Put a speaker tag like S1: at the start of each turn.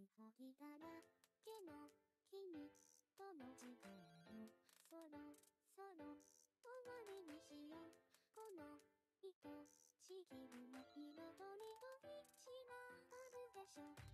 S1: きほぎだらけの君との時間をそろそろ終わりにしようこの愛しきりの彩りと道はあるでしょ